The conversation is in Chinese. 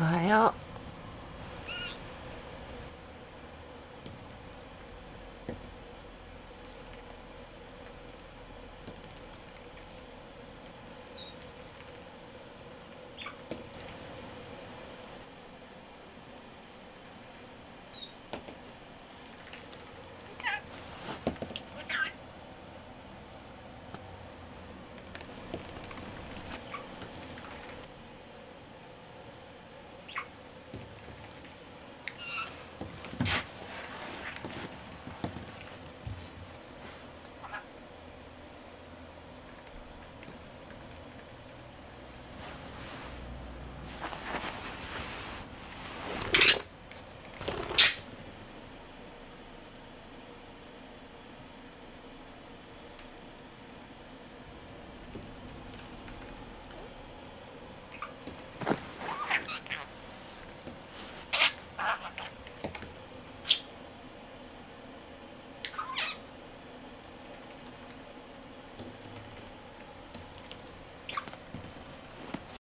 哎呀